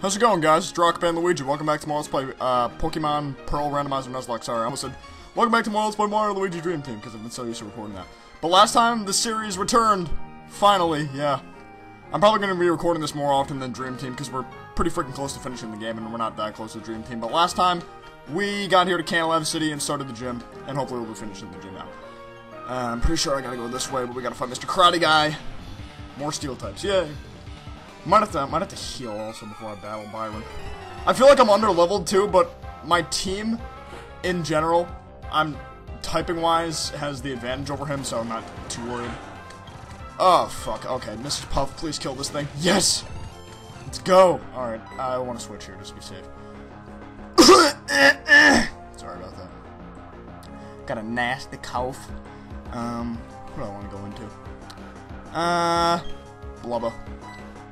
How's it going, guys? It's Rockband Luigi. Welcome back to more Let's Play uh, Pokemon Pearl Randomizer Nuzlocke. Sorry, I almost said, welcome back to more Let's Play Mario Luigi Dream Team, because I've been so used to recording that. But last time, the series returned. Finally, yeah. I'm probably going to be recording this more often than Dream Team, because we're pretty freaking close to finishing the game, and we're not that close to Dream Team. But last time, we got here to Canalave City and started the gym, and hopefully we'll be finishing the gym now. Uh, I'm pretty sure I gotta go this way, but we gotta find Mr. Karate Guy. More steel types, yay. Might have to might have to heal also before I battle Byron. I feel like I'm under leveled too, but my team in general, I'm typing wise has the advantage over him, so I'm not too worried. Oh fuck, okay, Mr. Puff, please kill this thing. Yes! Let's go! Alright, I wanna switch here just to be safe. Sorry about that. Got a nasty cough. Um, what do I want to go into? Uh, Blubba.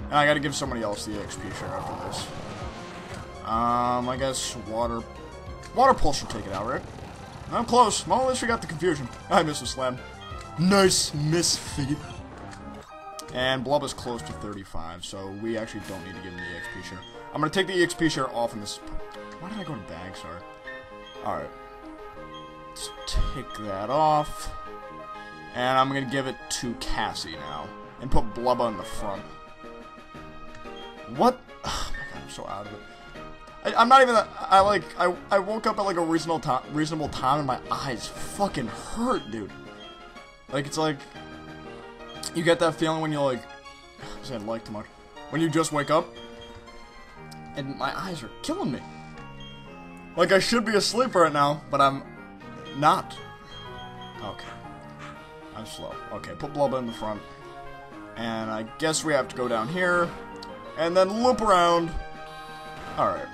And I gotta give somebody else the XP share after this. Um, I guess Water... Water Pulse should take it out, right? I'm close. Well, at least we got the confusion. I missed a slam. Nice misfeed. And Blubba's close to 35, so we actually don't need to give him the XP share. I'm gonna take the EXP share off in this... Why did I go to bag? Sorry. Alright. Let's take that off. And I'm gonna give it to Cassie now. And put Blubba in the front. What? Oh my god, I'm so out of it. I, am not even I like, I, I woke up at like a reasonable time, reasonable time and my eyes fucking hurt, dude. Like, it's like, you get that feeling when you like, I said like too much. When you just wake up, and my eyes are killing me. Like, I should be asleep right now, but I'm not. Okay. I'm slow. Okay, put Blubba in the front. And I guess we have to go down here. And then loop around. Alright.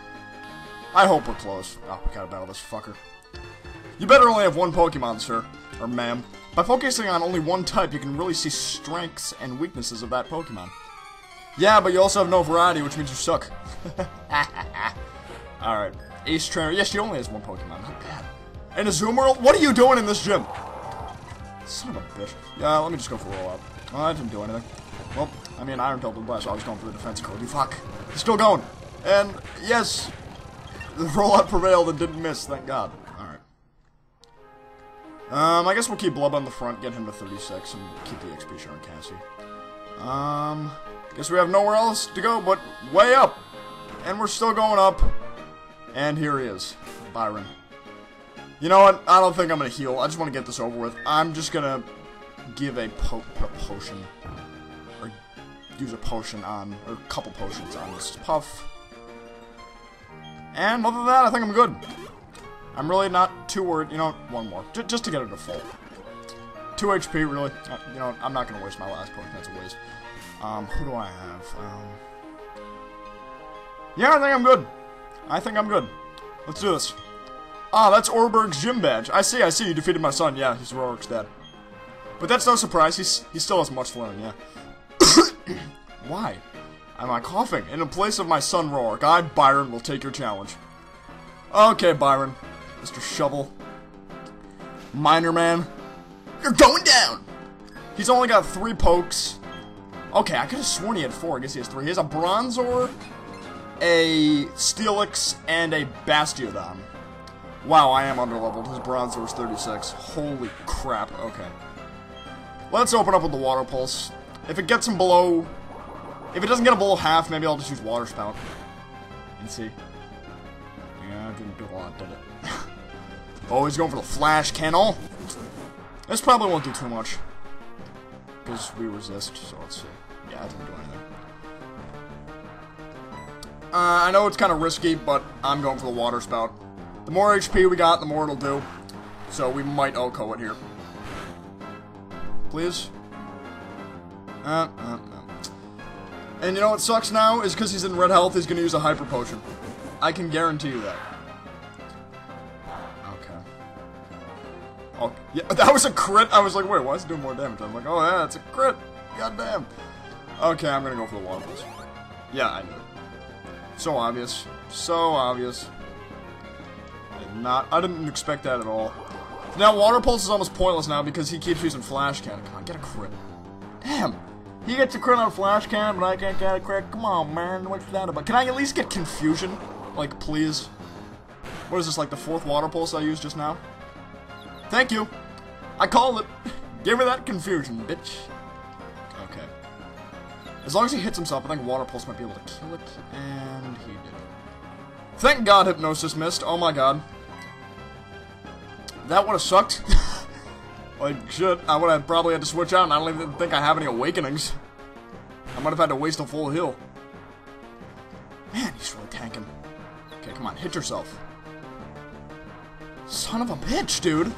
I hope we're close. Oh, we gotta battle this fucker. You better only have one Pokemon, sir. Or ma'am. By focusing on only one type, you can really see strengths and weaknesses of that Pokemon. Yeah, but you also have no variety, which means you suck. Alright. Ace Trainer. Yes, she only has one Pokemon. Not bad. And Azumarill? What are you doing in this gym? Son of a bitch. Yeah, let me just go for a. Well, that didn't do anything. Well, I mean, Iron Tail Blast, so I was going for the defense code. You fuck. He's still going. And, yes, the rollout prevailed and didn't miss, thank God. Alright. Um, I guess we'll keep Blub on the front, get him to 36, and keep the XP share on Cassie. Um, guess we have nowhere else to go but way up. And we're still going up. And here he is, Byron. You know what? I don't think I'm going to heal. I just want to get this over with. I'm just going to give a, po a potion. Use a potion on, or a couple potions on this Puff. And other than that, I think I'm good. I'm really not too worried. You know, one more. J just to get it to full. 2 HP, really. Uh, you know, I'm not going to waste my last potion. That's a waste. Um, who do I have? Um, yeah, I think I'm good. I think I'm good. Let's do this. Ah, that's Oreburgh's gym badge. I see, I see. You defeated my son. Yeah, he's Roark's dad. But that's no surprise. He's, he still has much to learn, yeah. Why? Am I coughing? In place of my son Roark, I, Byron, will take your challenge. Okay, Byron. Mr. Shovel. Miner Man. You're going down! He's only got three pokes. Okay, I could have sworn he had four. I guess he has three. He has a Bronzor, a Steelix, and a Bastiodon. Wow, I am underleveled. His Bronzor is 36. Holy crap. Okay. Let's open up with the Water Pulse. If it gets him below... If it doesn't get him below half, maybe I'll just use Water Spout. And see. Yeah, didn't do a lot, did it? oh, he's going for the Flash Cannon! This probably won't do too much. Because we resist, so let's see. Yeah, it didn't do anything. Uh, I know it's kind of risky, but I'm going for the Water Spout. The more HP we got, the more it'll do. So we might OHKO it here. Please? Uh, uh, uh. And you know what sucks now? Is because he's in red health, he's to use a Hyper Potion. I can guarantee you that. Okay. Oh, yeah, that was a crit. I was like, wait, why is it doing more damage? I'm like, oh yeah, it's a crit. God damn. Okay, I'm to go for the Water Pulse. Yeah, I knew. So obvious. So obvious not. I didn't expect that at all. Now, Water Pulse is almost pointless now because he keeps using Flash Cannon. Come on, get a crit. Damn. He gets a crit on Flash Cannon, but I can't get a crit. Come on, man. What's that about? Can I at least get Confusion? Like, please? What is this, like the fourth Water Pulse I used just now? Thank you. I call it. Give me that Confusion, bitch. Okay. As long as he hits himself, I think Water Pulse might be able to kill it. And he did. Thank God Hypnosis missed. Oh my god. That would have sucked. like, shit, I would have probably had to switch out, and I don't even think I have any awakenings. I might have had to waste a full heal. Man, he's really tanking. Okay, come on, hit yourself. Son of a bitch, dude.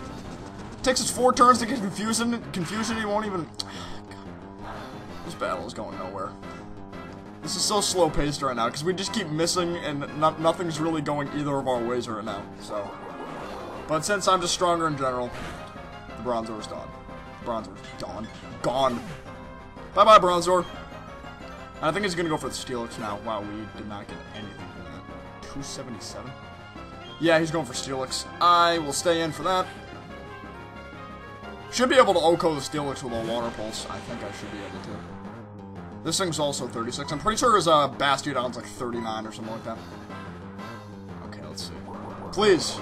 takes us four turns to get confusion. Confusion, he won't even... This battle is going nowhere. This is so slow paced right now because we just keep missing and not, nothing's really going either of our ways right now. So, but since I'm just stronger in general, Bronzor's gone. Bronzor's gone. Gone. Bye bye, Bronzor. I think he's gonna go for the Steelix now. Wow, we did not get anything from that. 277. Yeah, he's going for Steelix. I will stay in for that. Should be able to OHKO the Steelix with a Water Pulse. I think I should be able to. This thing's also 36. I'm pretty sure his uh, Bastiodon's like 39 or something like that. Okay, let's see. Please,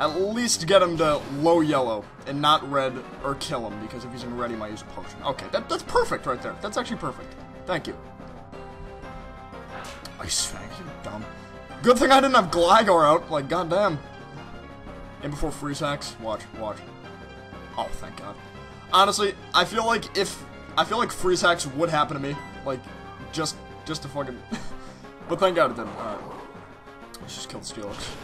at least get him to low yellow and not red or kill him because if he's in red, he might use a potion. Okay, that, that's perfect right there. That's actually perfect. Thank you. Ice Fang, you dumb. Good thing I didn't have Gligar out. Like, goddamn. And before Freeze Hacks, watch, watch. Oh, thank God. Honestly, I feel like if I feel like freeze hacks would happen to me, like, just, just to fucking, but thank God it didn't. Alright. Let's just kill the Steelix.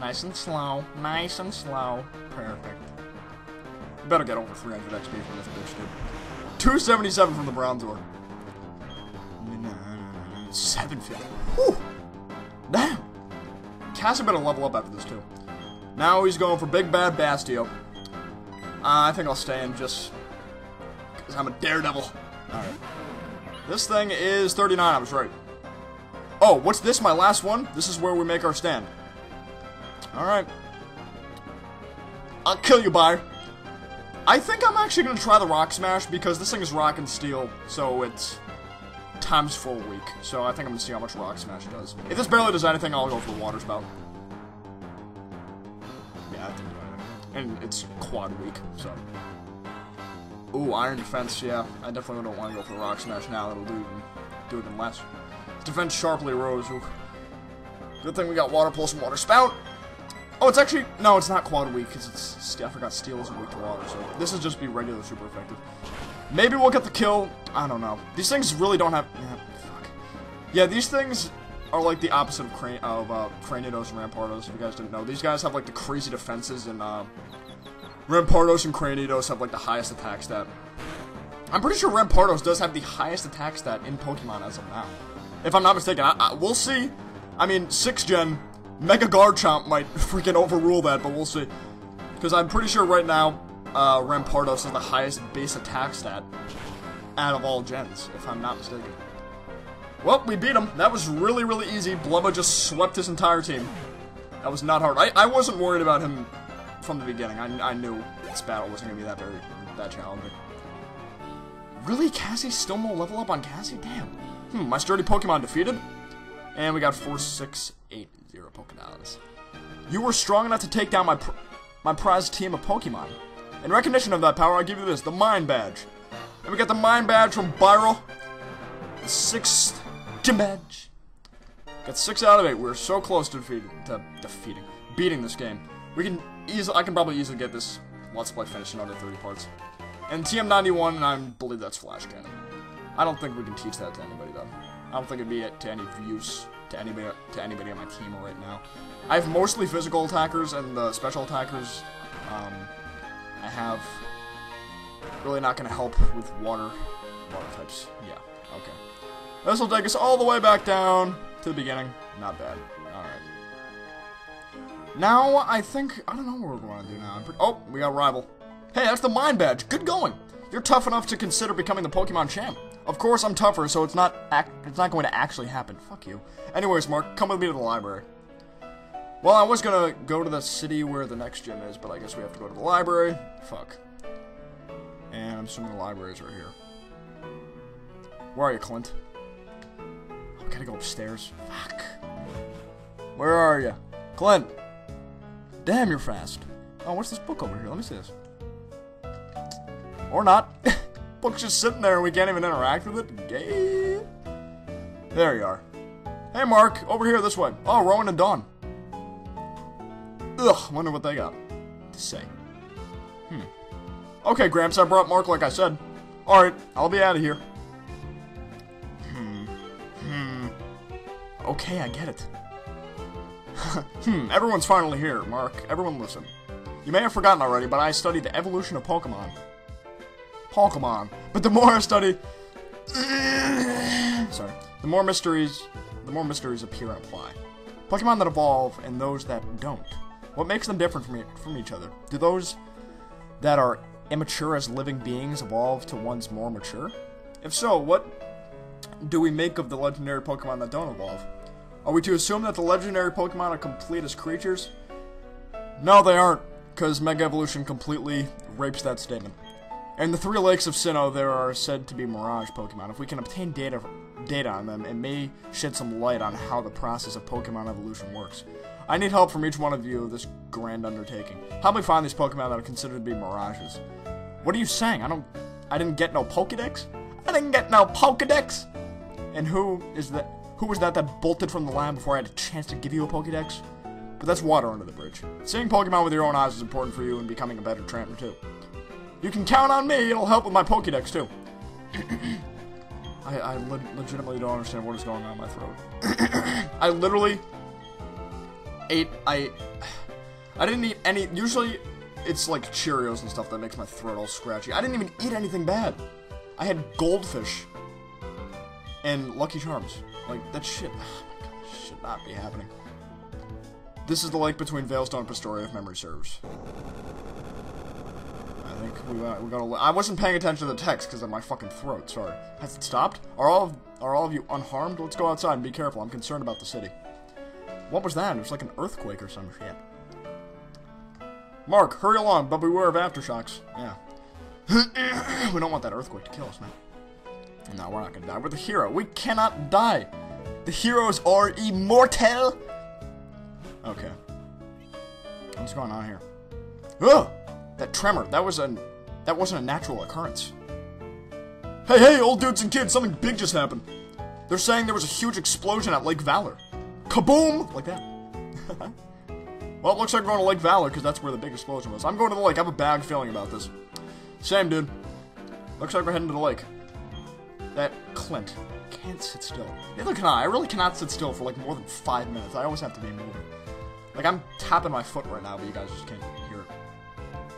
Nice and slow, nice and slow. Perfect. Better get over 300 XP from this bitch, dude. 277 from the Bronzor. 750. Whew! Damn! Cassie better level up after this, too. Now he's going for Big Bad Bastio. Uh, I think I'll stay in just because I'm a daredevil. Alright. This thing is 39, I was right. Oh, what's this, my last one? This is where we make our stand. Alright. I'll kill you, Byre. I think I'm actually going to try the Rock Smash because this thing is Rock and Steel, so it's times full weak. So I think I'm going to see how much Rock Smash does. If this barely does anything, I'll go for Water Spout. Yeah, I didn't do anything. And it's quad weak, so... Ooh, Iron Defense, yeah. I definitely don't want to go for Rock Smash now. That'll do do even less. Defense sharply rose. Good thing we got Water Pulse and Water Spout. Oh, it's actually... No, it's not quad weak, because it's... I forgot Steel isn't weak to water, so this is just be regular super effective. Maybe we'll get the kill. I don't know. These things really don't have... Yeah, fuck. Yeah, these things are like the opposite of, Cran of uh, Cranidos and Rampardos, if you guys didn't know. These guys have like the crazy defenses and uh, Rampardos and Cranidos have like the highest attack stat. I'm pretty sure Rampardos does have the highest attack stat in Pokemon as of now. If I'm not mistaken, I, I, we'll see. I mean, 6th gen, Mega Garchomp might freaking overrule that, but we'll see. Because I'm pretty sure right now, uh, Rampardos has the highest base attack stat out of all gens, if I'm not mistaken. Well, we beat him. That was really, really easy. Blubba just swept his entire team. That was not hard. I, I wasn't worried about him from the beginning. I, I knew this battle wasn't going to be that very that challenging. Really? Cassie still no level up on Cassie? Damn. Hmm, my sturdy Pokemon defeated. And we got 4680 Pokedollars. You were strong enough to take down my pr my prized team of Pokemon. In recognition of that power, I give you this, the Mine Badge. And we got the Mine Badge from Byral. The sixth Badge. Got six out of eight. We're so close to defeating, to defeating, beating this game. We can easily, I can probably easily get this Let's Play finished in under 30 parts. And TM91, I believe that's Flash Cannon. I don't think we can teach that to anybody, though. I don't think it'd be to any use to anybody to anybody on my team right now. I have mostly physical attackers, and the special attackers, um, I have really not going to help with water, water types. Yeah, okay. This will take us all the way back down to the beginning. Not bad. Alright. Now, I think... I don't know what we're going to do now. oh, we got a rival. Hey, that's the Mine Badge. Good going. You're tough enough to consider becoming the Pokemon champ. Of course, I'm tougher, so it's not it's not going to actually happen. Fuck you. Anyways, Mark, come with me to the library. Well, I was gonna go to the city where the next gym is, but I guess we have to go to the library. Fuck. And I'm assuming the library is right here. Where are you, Clint? Oh, I gotta go upstairs. Fuck. Where are you? Clint! Damn, you're fast. Oh, what's this book over here? Let me see this. Or not. Book's just sitting there and we can't even interact with it. Gay. There you are. Hey, Mark, over here this way. Oh, Rowan and Dawn. Ugh, wonder what they got to say. Hmm. Okay, Gramps, I brought Mark like I said. Alright, I'll be out of here. Hmm. Hmm. Okay, I get it. hmm, everyone's finally here, Mark. Everyone listen. You may have forgotten already, but I studied the evolution of Pokemon. Pokemon. But the more I study... Sorry. The more mysteries... The more mysteries appear and apply. Pokemon that evolve and those that don't. What makes them different from, from each other? Do those that are immature as living beings evolve to ones more mature? If so, what do we make of the legendary Pokemon that don't evolve? Are we to assume that the legendary Pokemon are complete as creatures? No, they aren't, because Mega Evolution completely rapes that statement. In the Three Lakes of Sinnoh, there are said to be Mirage Pokemon. If we can obtain data data on them, it may shed some light on how the process of Pokemon evolution works. I need help from each one of you this grand undertaking. Help me find these Pokemon that are considered to be mirages. What are you saying? I don't... I didn't get no Pokedex? I didn't get no Pokedex! And who is that... Who was that that bolted from the lab before I had a chance to give you a Pokedex? But that's water under the bridge. Seeing Pokemon with your own eyes is important for you in becoming a better trainer, too. You can count on me, it'll help with my Pokedex, too. I, I le legitimately don't understand what is going on in my throat. I literally ate, I, I didn't eat any, usually it's like Cheerios and stuff that makes my throat all scratchy. I didn't even eat anything bad. I had goldfish and Lucky Charms. Like, that shit, oh my should not be happening. This is the lake between Veilstone and Pastoria, if memory serves. We got, we got I wasn't paying attention to the text because of my fucking throat, sorry. Has it stopped? Are all of, are all of you unharmed? Let's go outside and be careful. I'm concerned about the city. What was that? It was like an earthquake or some shit. Mark, hurry along, but beware of aftershocks. Yeah. we don't want that earthquake to kill us, man. No, we're not gonna die. We're the hero. We cannot die. The heroes are immortal. Okay. What's going on here? Ugh! That tremor, that was an that wasn't a natural occurrence. Hey, hey, old dudes and kids, something big just happened. They're saying there was a huge explosion at Lake Valor. Kaboom! Like that. well, it looks like we're going to Lake Valor, because that's where the big explosion was. I'm going to the lake. I have a bad feeling about this. Same, dude. Looks like we're heading to the lake. That Clint can't sit still. Neither can I. I really cannot sit still for like more than five minutes. I always have to be moving. Like, I'm tapping my foot right now, but you guys just can't.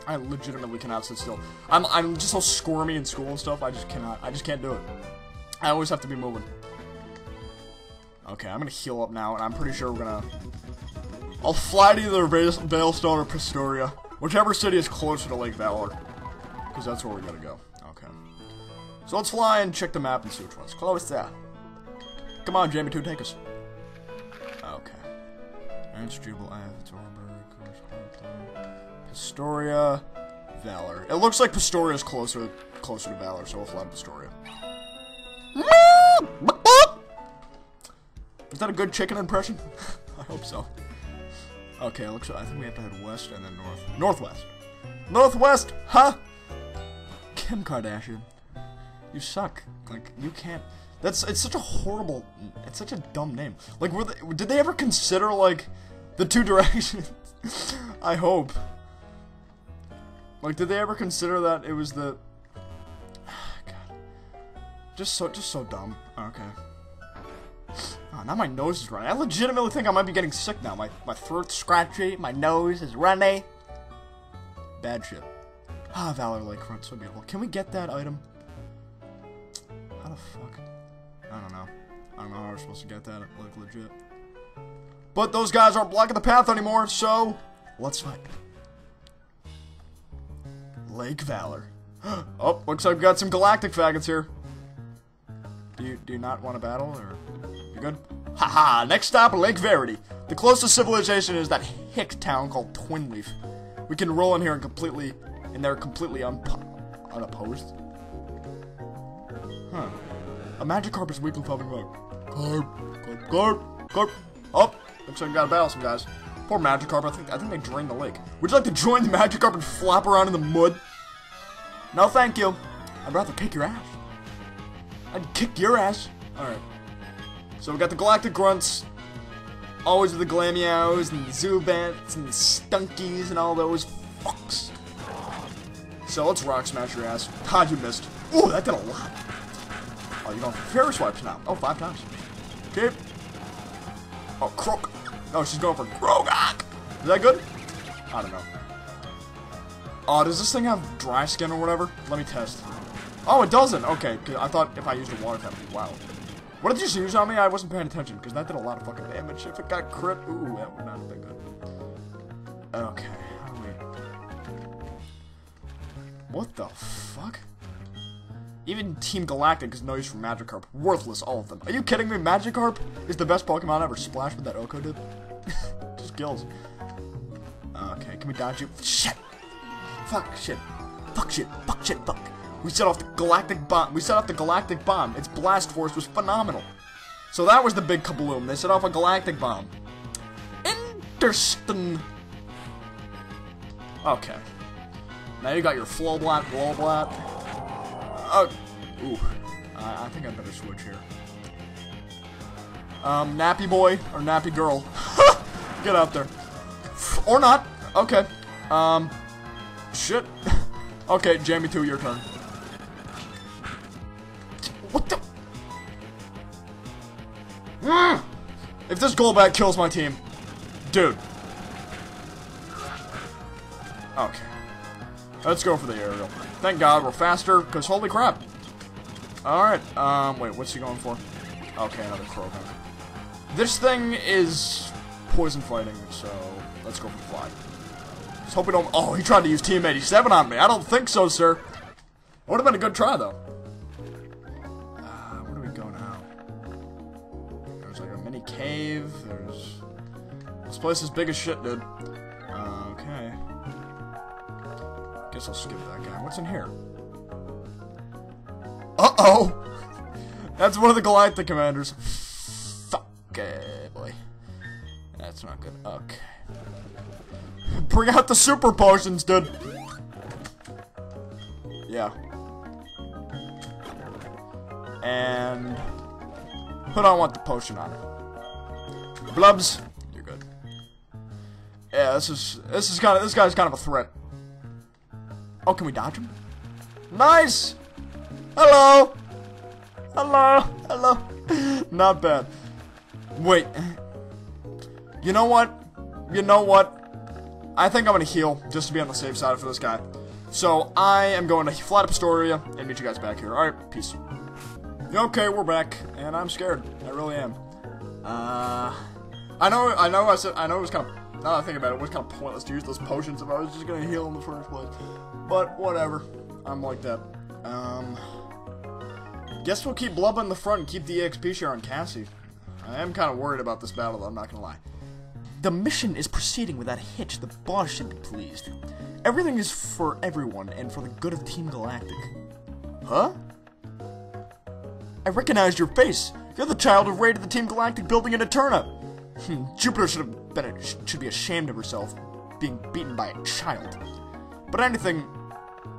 I legitimately cannot sit still. I'm, I'm just so squirmy in school and stuff, I just cannot. I just can't do it. I always have to be moving. Okay, I'm gonna heal up now, and I'm pretty sure we're gonna... I'll fly to either Veilstone or Pastoria. Whichever city is closer to Lake Valor. Because that's where we gotta go. Okay. So let's fly and check the map and see which one's closer. Come on, Jamie 2, take us. Okay. Ernst Jubal Ave, Torberg, Pastoria, Valor. It looks like Pastoria is closer closer to Valor, so we'll fly to Pastoria. Is that a good chicken impression? I hope so. Okay, looks I think we have to head west and then north. Northwest. Northwest, huh? Kim Kardashian. You suck. Like, you can't... That's... It's such a horrible... It's such a dumb name. Like, were they, did they ever consider, like, the two directions? I hope. Like, did they ever consider that it was the... God. Just so, just so dumb. Okay. Oh, now my nose is running. I legitimately think I might be getting sick now. My, my throat's scratchy, my nose is runny. Bad shit. Ah, Valor Lakefront, so beautiful. Can we get that item? How the fuck? I don't know. I don't know how we're supposed to get that, like, legit. But those guys aren't blocking the path anymore, so... Let's fight. Lake Valor. oh, looks like we've got some galactic faggots here. Do you, do you not want to battle, or... You good? Haha, next stop, Lake Verity. The closest civilization is that hick town called Twinleaf. We can roll in here and completely, and they're completely unopposed. Huh. A Magikarp is weakly popping back. Carp, carp, carp, carp. Oh, looks like we gotta battle some guys. Poor Magikarp, I think I think they drained the lake. Would you like to join the Magikarp and flop around in the mud? No, thank you. I'd rather kick your ass. I'd kick your ass. Alright. So we got the Galactic Grunts. Always with the Glameows and the Zubats and the Stunkies and all those fucks. So let's rock smash your ass. God, you missed. Ooh, that did a lot. Oh, you're going for Fury Swipes now. Oh, five times. Okay. Oh, Croak. Oh, she's going for Croagunk. Is that good? I don't know. Oh, does this thing have dry skin or whatever? Let me test. Oh, it doesn't. Okay, I thought if I used a water type, wow. What did you use on me? I wasn't paying attention because that did a lot of fucking damage. If it got crit, ooh, that would not have been good. Okay, What the fuck? Even Team Galactic is no use for Magikarp. Worthless, all of them. Are you kidding me? Magikarp is the best Pokemon ever. Splash with that OHKO did. Just kills. Okay, can we dodge you? Shit! Fuck, shit. Fuck, shit. Fuck, shit, fuck. We set off the galactic bomb. We set off the galactic bomb. Its blast force was phenomenal. So that was the big kabloom. They set off a galactic bomb. Interesting. Okay. Now you got your Flowblat, Blowblat. Oh, ooh. Uh, I think I better switch here. Um, Nappy Boy or Nappy Girl. Get out there. Or not. Okay. Um, shit. okay, Jamie 2, your turn. What the? Mm. If this Golbat kills my team, dude. Okay. Let's go for the aerial. Thank God we're faster, because holy crap. Alright, um, wait, what's he going for? Okay, another Croagunk. This thing is poison fighting, so let's go for fly. Let's hope don't- oh, he tried to use Team 87 on me. I don't think so, sir. Would have been a good try, though. Uh, where do we go now? There's like a mini cave. There's... This place is big as shit, dude. Uh, okay. Guess I'll skip that guy. What's in here? Uh-oh! That's one of the Goliath commanders. Fuck it, boy. That's not good. Okay. Bring out the super potions, dude! Yeah. And... Who don't want the potion on it? Blubs, you're good. Yeah, this is this is kind of this guy's kind of a threat. Oh, can we dodge him? Nice. Hello. Hello. Hello. Not bad. Wait. You know what? You know what? I think I'm gonna heal just to be on the safe side for this guy. So I am going to fly to Pastoria and meet you guys back here. All right, peace. Okay, we're back, and I'm scared. I really am. Uh. I know, I know, I said, I know it was kind of, now that I think about it, it was kind of pointless to use those potions if I was just gonna heal in the first place. But, whatever. I'm like that. Um, guess we'll keep blubbing the front and keep the EXP share on Cassie. I am kind of worried about this battle, though, I'm not gonna lie. The mission is proceeding without a hitch. The boss should be pleased. Everything is for everyone and for the good of Team Galactic. Huh? I recognize your face. You're the child who raided the Team Galactic building in Eterna. Hmm, Jupiter should have been a, should be ashamed of herself, being beaten by a child. But anything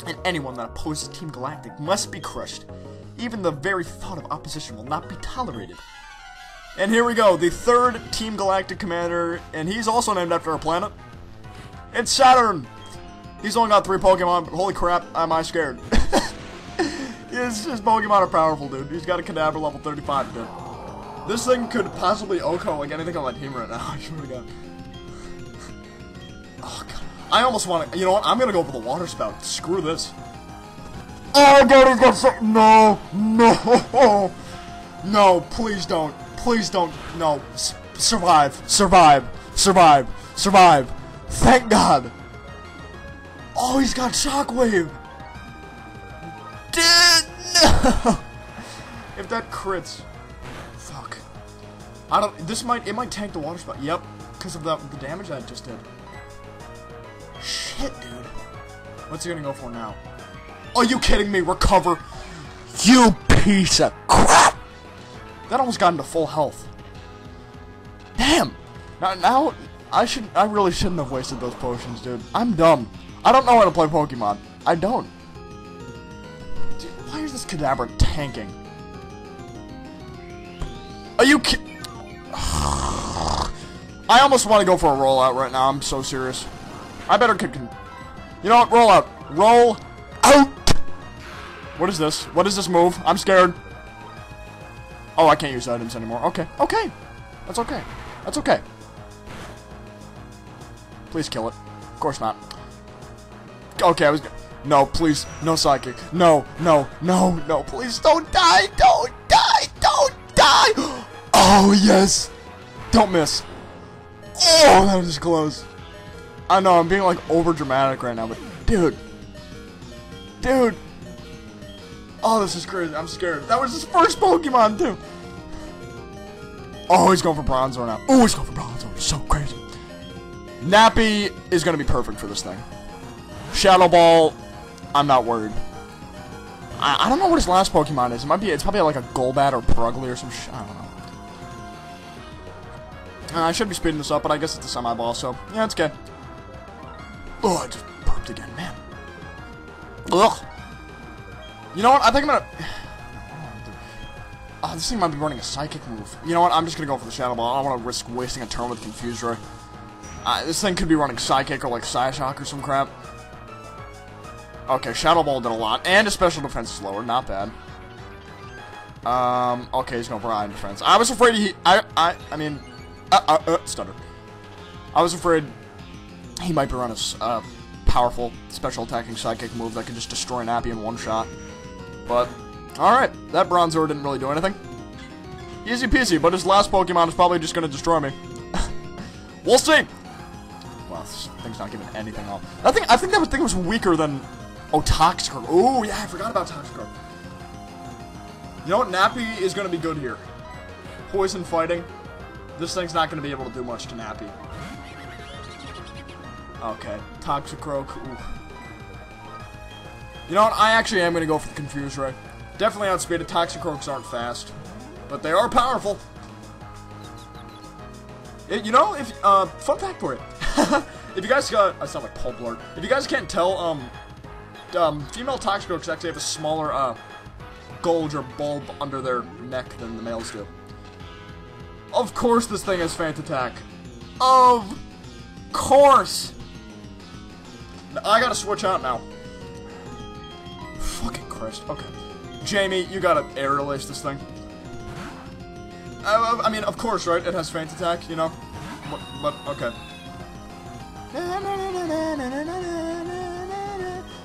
and anyone that opposes Team Galactic must be crushed. Even the very thought of opposition will not be tolerated. And here we go, the third Team Galactic commander, and he's also named after a planet. It's Saturn! He's only got three Pokemon, but holy crap, am I scared. his, his Pokemon are powerful, dude. He's got a Kadabra level 35, dude. This thing could possibly OHKO like anything on my team right now. I swear to God. Oh God. I almost want to. You know what? I'm gonna go for the water spout. Screw this. Oh God, he's got something. No, no, no! Please don't. Please don't. No. S survive. Survive. Survive. Survive. Thank God. Oh, he's got shockwave. Did no. If that crits. Fuck. I don't. This might. It might tank the water spout. Yep, because of the the damage I just did. Shit, dude. What's he gonna go for now? Are you kidding me? Recover. You piece of crap. That almost got into full health. Damn! Now, now, I should, I really shouldn't have wasted those potions, dude. I'm dumb. I don't know how to play Pokemon. I don't. Dude, why is this Kadabra tanking? Are you I almost want to go for a rollout right now. I'm so serious. I better kick. You know what? Roll out. Roll out. What is this? What is this move? I'm scared. Oh, I can't use items anymore. Okay. Okay. That's okay. That's okay. Please kill it. Of course not. Okay, I was. No, please. No psychic. No, no, no, no. Please don't die. Don't die. Don't die. Oh, yes. Don't miss. Oh, that was close. I know, I'm being like over dramatic right now, but dude. Dude. Oh, this is crazy. I'm scared. That was his first Pokemon, too. Oh, he's going for Bronzor now. Oh, he's going for Bronzor. So crazy. Nappy is going to be perfect for this thing. Shadow Ball, I'm not worried. I, I don't know what his last Pokemon is. It might be, it's probably like a Golbat or Purugly or some sh I don't know. Uh, I should be speeding this up, but I guess it's a semi-ball, so yeah, it's good. Oh, I just burped again, man. Ugh. You know what? I think I'm gonna. Oh, this thing might be running a psychic move. You know what? I'm just gonna go for the Shadow Ball. I don't want to risk wasting a turn with Confuse Ray. Uh, this thing could be running Psychic or like Psyshock or some crap. Okay, Shadow Ball did a lot, and his special defense is lower. Not bad. Um, okay, he's going for Iron Defense. I was afraid he. I. I. I mean, uh, uh, uh, stutter. I was afraid he might be running a uh, powerful special attacking psychic move that could just destroy Nappy in one shot. But, alright, that Bronzor didn't really do anything. Easy peasy, but his last Pokemon is probably just to destroy me. we'll see! Well, this thing's not giving anything off. I think, I think that thing was weaker than... Oh, Toxicroak. Oh, yeah, I forgot about Toxicroak. You know what? Nappy is to be good here. Poison fighting. This thing's not to be able to do much to Nappy. Okay, Toxicroak. Ooh. You know what? I actually am going to go for the Confuse Ray. Definitely outspeeded. Toxicroaks aren't fast, but they are powerful. It, you know, if uh, fun fact for it. if you guys got, I sound like Paul Blart. If you guys can't tell, um, um, female Toxicroaks actually have a smaller uh, gulge or bulb under their neck than the males do. Of course, this thing has Faint Attack. Of course. I gotta switch out now. Christ. Okay. Jamie, you gotta aerial ace this thing. I, I mean, of course, right? It has Faint Attack, you know? But, but okay.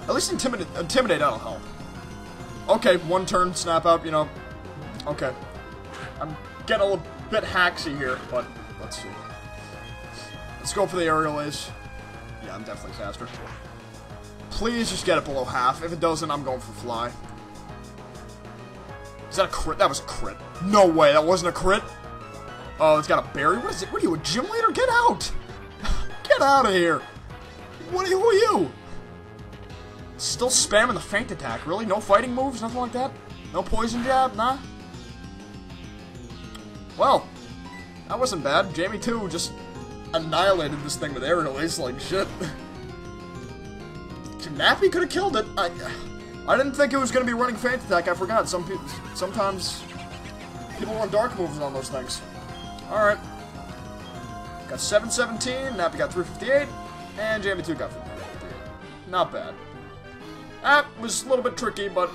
At least Intimidate, Intimidate that'll help. Okay, one turn, snap up, you know. Okay. I'm getting a little bit hacksy here, but let's see. Let's go for the aerial ace. Yeah, I'm definitely faster. Please just get it below half. If it doesn't, I'm going for fly. Is that a crit? That was a crit. No way, that wasn't a crit. Oh, it's got a berry. What is it? What are you, a gym leader? Get out! Get out of here! What are you? Who are you? Still spamming the faint attack. Really? No fighting moves? Nothing like that? No poison jab? Nah? Well, that wasn't bad. Jamie 2 just annihilated this thing with aerial ace like shit. Nappy could have killed it. I, I didn't think it was going to be running Faint Attack. I forgot. Some people, sometimes people run Dark moves on those things. All right. Got 717. Nappy got 358. And Jamie 2 got 358. Not bad. That was a little bit tricky, but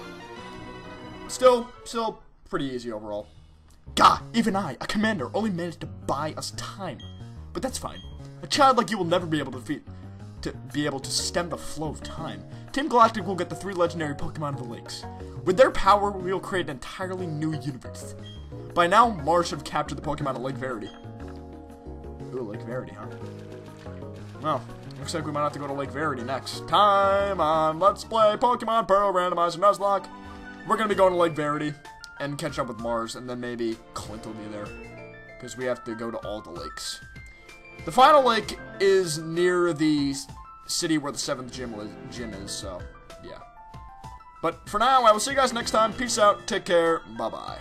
still, still pretty easy overall. God, even I, a commander, only managed to buy us time. But that's fine. A child like you will never be able to defeat to be able to stem the flow of time. Team Galactic will get the three legendary Pokemon of the lakes. With their power, we will create an entirely new universe. By now, Mars should have captured the Pokemon of Lake Verity. Ooh, Lake Verity, huh? Well, looks like we might have to go to Lake Verity next. Time on Let's Play Pokemon Pearl Randomizer Nuzlocke. We're gonna be going to Lake Verity and catch up with Mars, and then maybe Clint will be there. Because we have to go to all the lakes. The final lake is near the city where the seventh gym was gym is, so yeah. But for now, I will see you guys next time. Peace out, take care, bye bye.